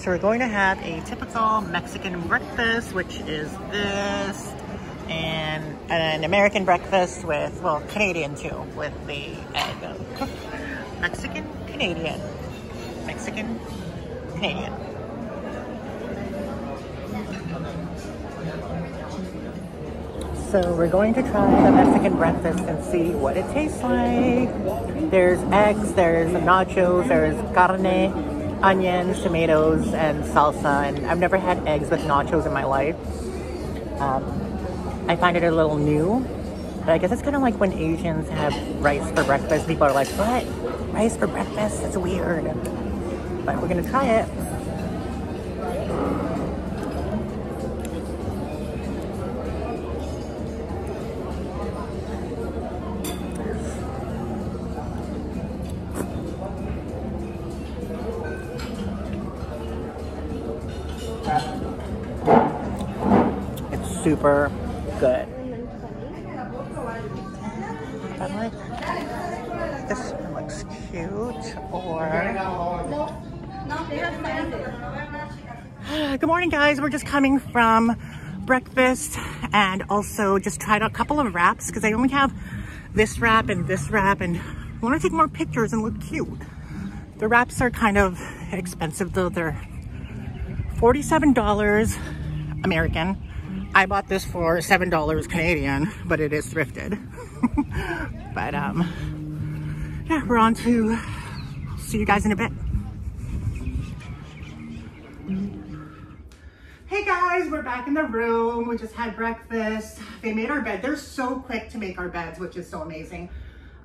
So we're going to have a typical Mexican breakfast, which is this, and an American breakfast with, well, Canadian too, with the egg. Mexican, Canadian. Mexican, Canadian. So we're going to try the Mexican breakfast and see what it tastes like. There's eggs, there's nachos, there's carne, onions, tomatoes, and salsa. And I've never had eggs with nachos in my life. Um, I find it a little new. But I guess it's kind of like when Asians have rice for breakfast. People are like, what? Rice for breakfast? That's weird. But we're gonna try it. Super good. Like this one looks cute. Or good morning, guys. We're just coming from breakfast and also just tried a couple of wraps because I only have this wrap and this wrap and I want to take more pictures and look cute. The wraps are kind of expensive though. They're $47 American. I bought this for $7 Canadian, but it is thrifted. but um, yeah, we're on to see you guys in a bit. Hey guys, we're back in the room. We just had breakfast. They made our bed. They're so quick to make our beds, which is so amazing.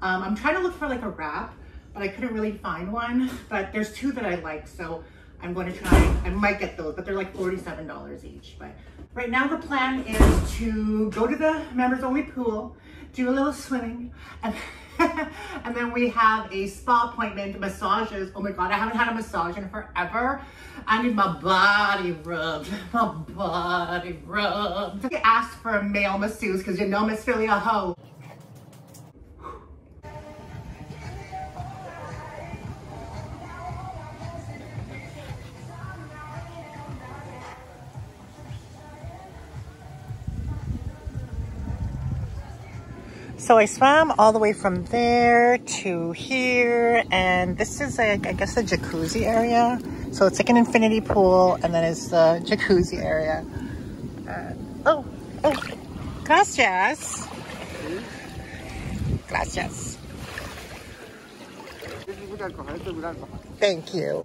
Um, I'm trying to look for like a wrap, but I couldn't really find one. But there's two that I like, so I'm going to try. I might get those, but they're like $47 each. But right now the plan is to go to the members only pool, do a little swimming, and and then we have a spa appointment, massages. Oh my God, I haven't had a massage in forever. I need my body rubbed, my body rubbed. I asked for a male masseuse because you know Miss Fili a hoe. So I swam all the way from there to here, and this is, I guess, the jacuzzi area. So it's like an infinity pool, and then it's the jacuzzi area. Uh, oh, oh, gracias. Gracias. Thank you.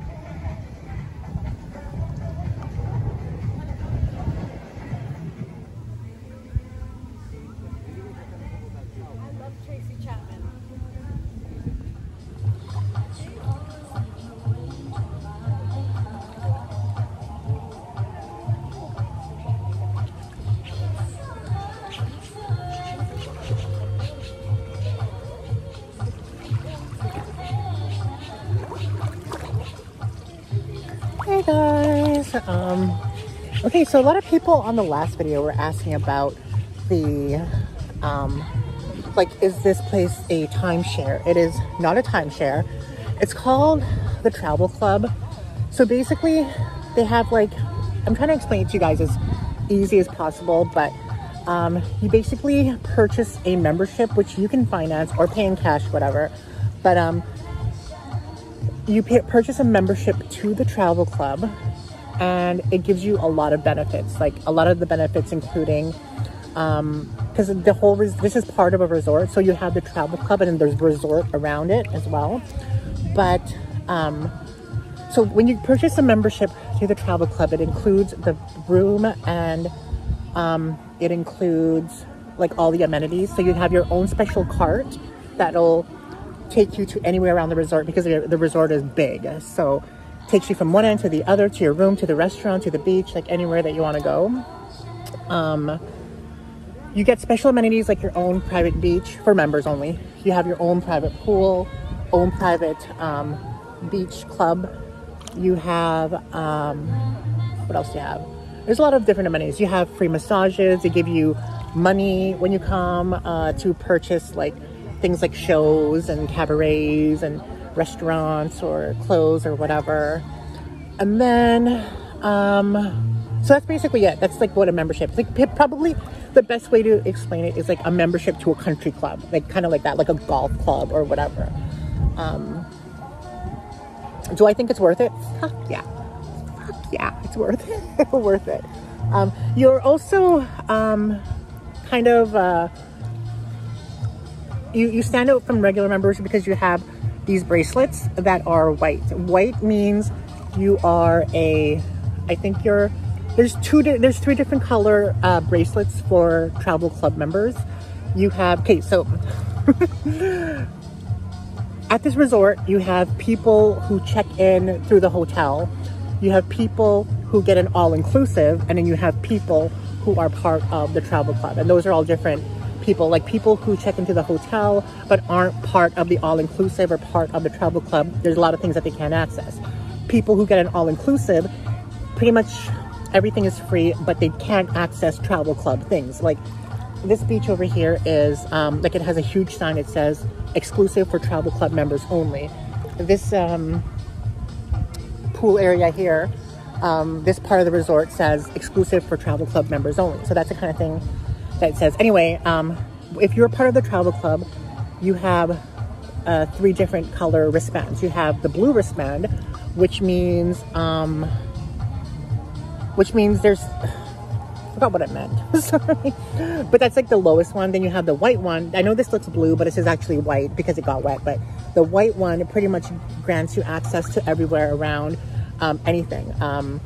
Um, okay, so a lot of people on the last video were asking about the, um, like, is this place a timeshare? It is not a timeshare. It's called the Travel Club. So basically, they have like, I'm trying to explain it to you guys as easy as possible, but um, you basically purchase a membership, which you can finance or pay in cash, whatever. But um, you pay, purchase a membership to the travel club and it gives you a lot of benefits like a lot of the benefits including because um, the whole this is part of a resort so you have the travel club and then there's resort around it as well but um, so when you purchase a membership to the travel club it includes the room and um, it includes like all the amenities so you have your own special cart that'll take you to anywhere around the resort because the resort is big. So takes you from one end to the other, to your room, to the restaurant, to the beach, like anywhere that you want to go. Um, you get special amenities like your own private beach for members only. You have your own private pool, own private um, beach club. You have, um, what else do you have? There's a lot of different amenities. You have free massages. They give you money when you come uh, to purchase like things like shows and cabarets and restaurants or clothes or whatever. And then, um, so that's basically it. That's like what a membership. It's like probably the best way to explain it is like a membership to a country club, like kind of like that, like a golf club or whatever. Um, do I think it's worth it? Fuck yeah. Fuck yeah, it's worth it. worth it. Um, you're also um, kind of, uh, you, you stand out from regular members because you have these bracelets that are white. White means you are a, I think you're, there's two, there's three different color uh, bracelets for travel club members. You have, okay, so at this resort, you have people who check in through the hotel. You have people who get an all-inclusive, and then you have people who are part of the travel club. And those are all different people, like people who check into the hotel but aren't part of the all-inclusive or part of the travel club. There's a lot of things that they can't access. People who get an all-inclusive, pretty much everything is free, but they can't access travel club things. Like this beach over here is, um, like it has a huge sign that says exclusive for travel club members only. This um, pool area here, um, this part of the resort says exclusive for travel club members only. So that's the kind of thing that says. Anyway, um, if you're part of the travel club, you have uh, three different color wristbands. You have the blue wristband, which means, um, which means there's, forgot what it meant, sorry. But that's like the lowest one. Then you have the white one. I know this looks blue, but this is actually white because it got wet. But the white one pretty much grants you access to everywhere around um, anything. Um,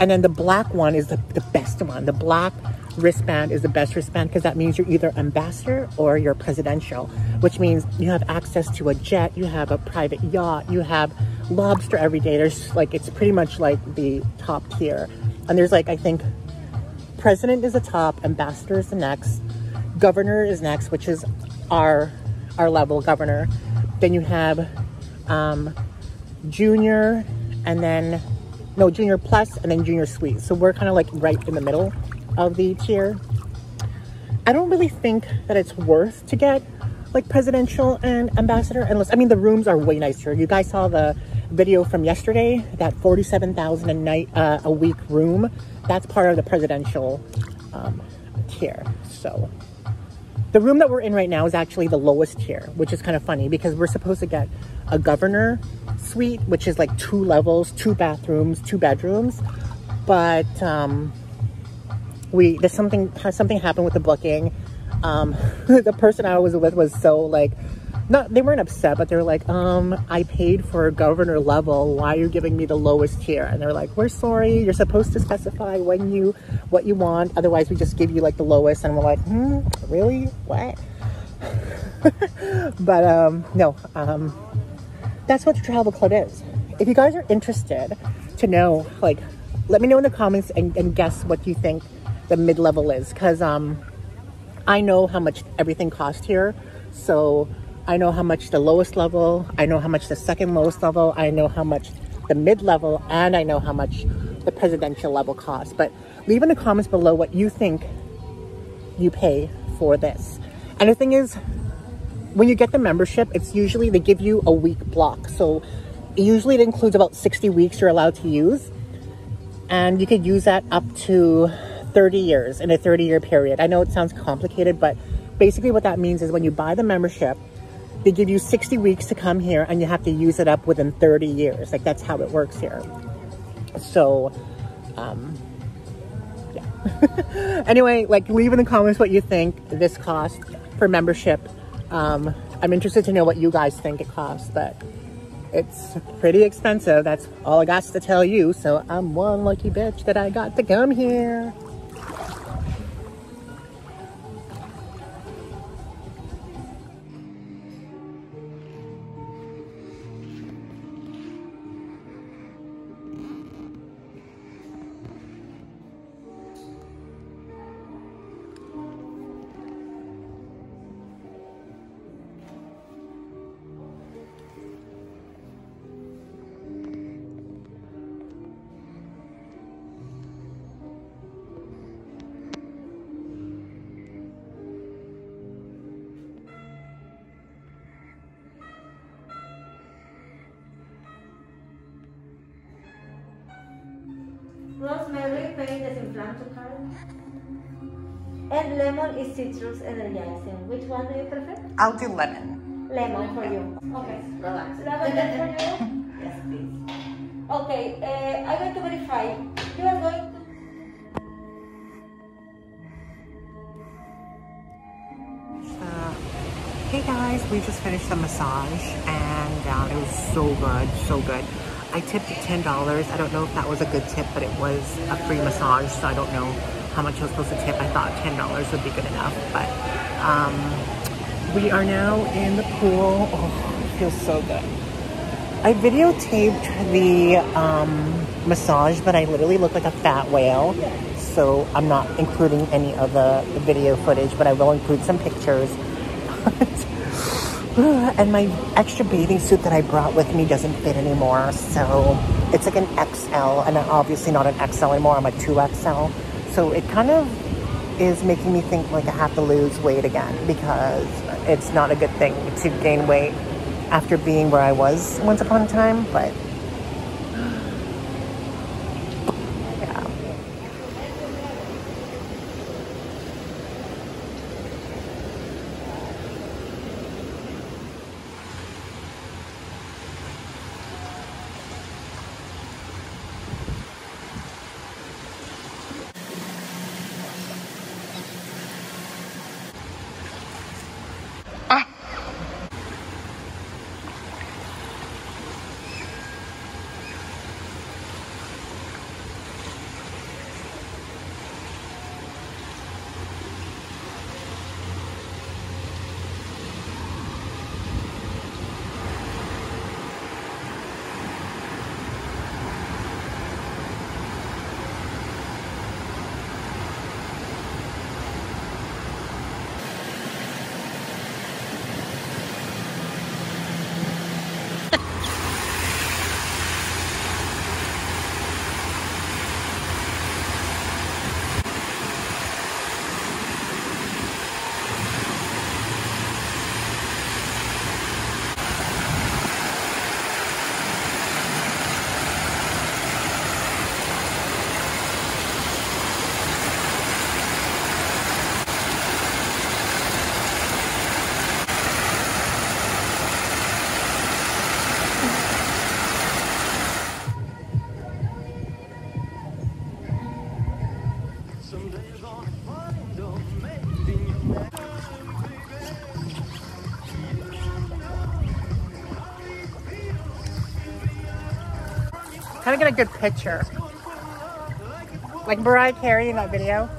and then the black one is the, the best one. The black wristband is the best wristband because that means you're either ambassador or you're presidential, which means you have access to a jet, you have a private yacht, you have lobster every day. There's like, it's pretty much like the top tier. And there's like, I think president is the top, ambassador is the next, governor is next, which is our, our level governor. Then you have um, junior and then, no, junior plus and then junior suite. So we're kind of like right in the middle of the tier. I don't really think that it's worth to get like presidential and ambassador unless, I mean, the rooms are way nicer. You guys saw the video from yesterday, that 47,000 a night, uh, a week room. That's part of the presidential um, tier. So the room that we're in right now is actually the lowest tier, which is kind of funny because we're supposed to get a governor suite, which is like two levels, two bathrooms, two bedrooms. But um, we there's something something happened with the booking. Um, the person I was with was so like, not they weren't upset, but they were like, um, I paid for governor level. Why are you giving me the lowest tier? And they're like, we're sorry. You're supposed to specify when you what you want. Otherwise, we just give you like the lowest. And we're like, hmm, really? What? but um, no, um, that's what the travel club is. If you guys are interested to know, like, let me know in the comments and, and guess what you think the mid-level is because um, I know how much everything costs here. So I know how much the lowest level, I know how much the second lowest level, I know how much the mid-level, and I know how much the presidential level costs. But leave in the comments below what you think you pay for this. And the thing is, when you get the membership, it's usually, they give you a week block. So usually it includes about 60 weeks you're allowed to use. And you could use that up to 30 years in a 30 year period. I know it sounds complicated, but basically what that means is when you buy the membership, they give you 60 weeks to come here and you have to use it up within 30 years. Like that's how it works here. So, um, yeah. anyway, like leave in the comments what you think this cost for membership. Um, I'm interested to know what you guys think it costs, but it's pretty expensive. That's all I got to tell you. So I'm one lucky bitch that I got to come here. Rosemary, pain desinflammatory. And lemon is citrus energizing. Which one do you prefer? I'll do lemon. Lemon for you. Okay. Relax. Lavender for you? Yes, please. Okay, uh, I'm going to verify. You are going to... Uh, hey guys, we just finished the massage and um, it was so good, so good. I tipped $10. I don't know if that was a good tip, but it was a free massage, so I don't know how much I was supposed to tip. I thought $10 would be good enough, but um, we are now in the pool. Oh, it feels so good. I videotaped the um, massage, but I literally look like a fat whale. So I'm not including any of the, the video footage, but I will include some pictures. and my extra bathing suit that I brought with me doesn't fit anymore. So it's like an XL, and I'm obviously not an XL anymore. I'm a 2XL. So it kind of is making me think like I have to lose weight again because it's not a good thing to gain weight after being where I was once upon a time, but yeah. Kind of get a good picture. Like Mariah Carey in that video.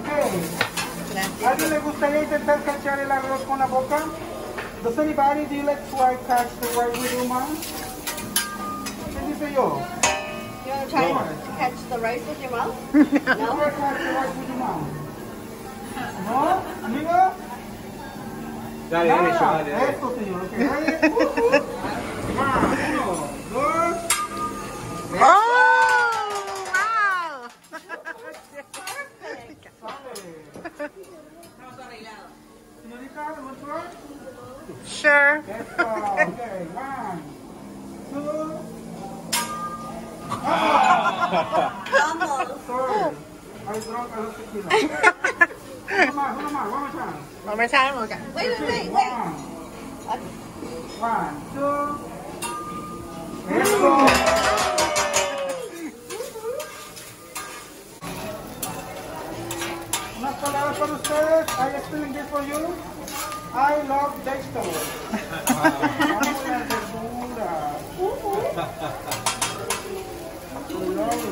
Okay. Alguien le gustaría intentar cachar el arroz con la boca? Does anybody do you like to try catch the white with your mouth? ¿Qué dice yo? You want to try to catch the rice with your mouth? no? Try catch the white with your mouth. ¿No? ¿Amigo? Dale, dale, yo, dale, dale. Esto, señor. Ok, ready? One, uno, dos. Wow. Sure. Okay, one, two. Almost. Sorry. I drunk a lot of tequila. One more, one more, one more time. One more time? Okay. Wait, wait, wait, wait. One, two. Let's go. Para ustedes. I explain this for you. I love vegetables. Amo las verduras. I love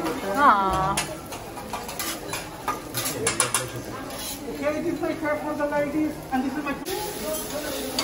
this is my car for the ladies, and this is my.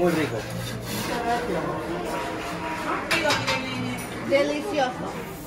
Muy rico. Muy rico. Delicioso.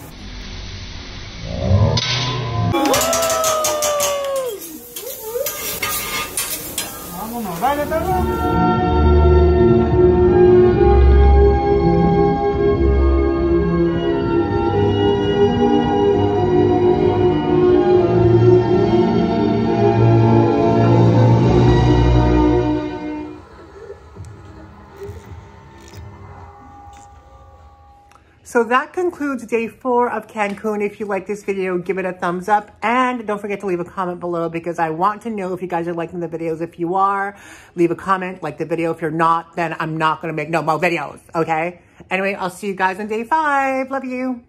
So that concludes day four of Cancun. If you like this video, give it a thumbs up. And don't forget to leave a comment below because I want to know if you guys are liking the videos. If you are, leave a comment, like the video. If you're not, then I'm not going to make no more videos, okay? Anyway, I'll see you guys on day five. Love you.